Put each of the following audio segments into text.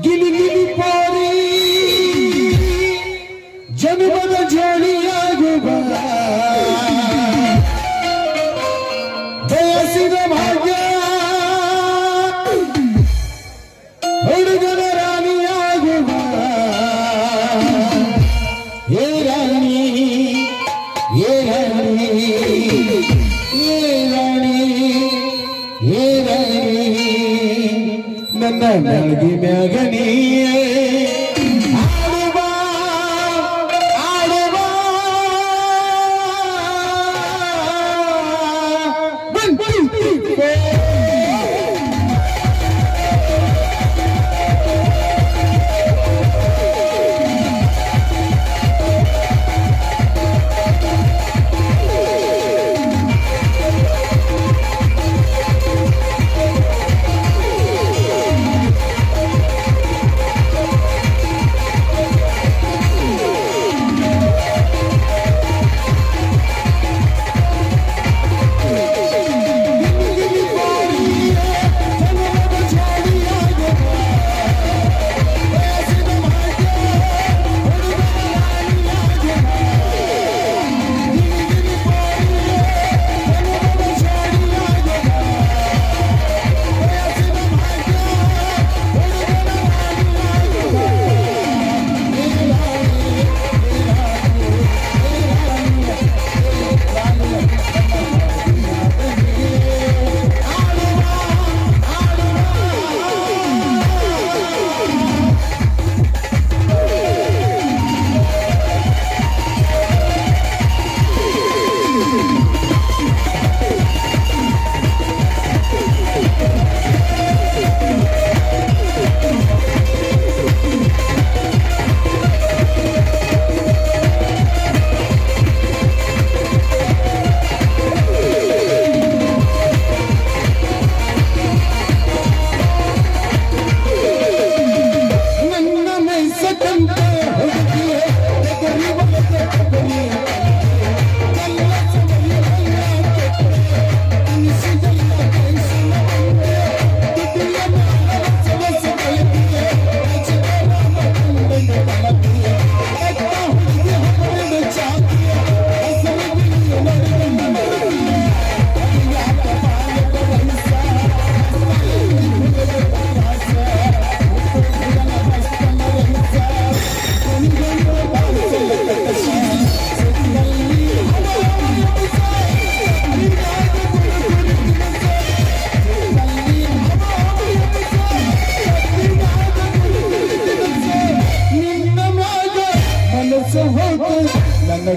giving നൽകി മകനീയേ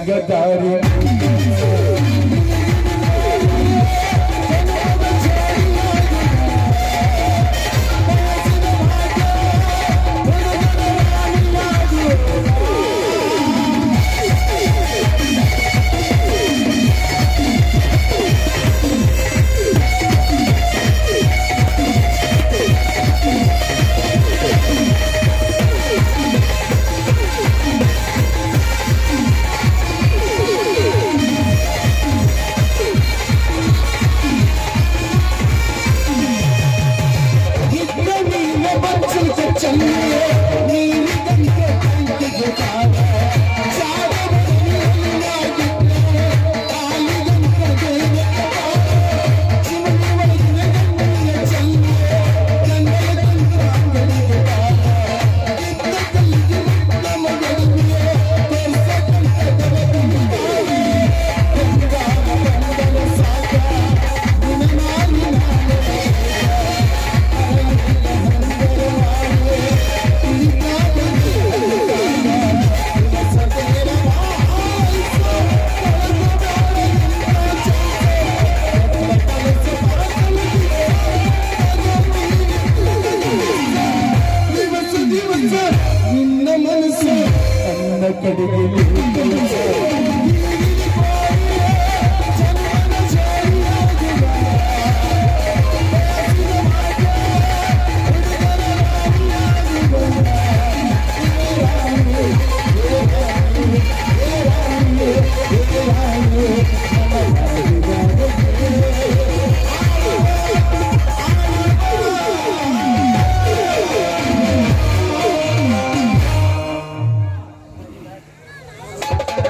gadari.